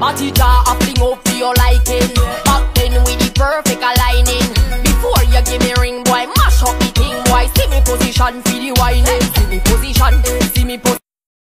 Matty jaw a fling up for your liking. Back then with the perfect aligning. Before you give me ring boy Mash up the thing boy. See me position for the whining See me position, see me position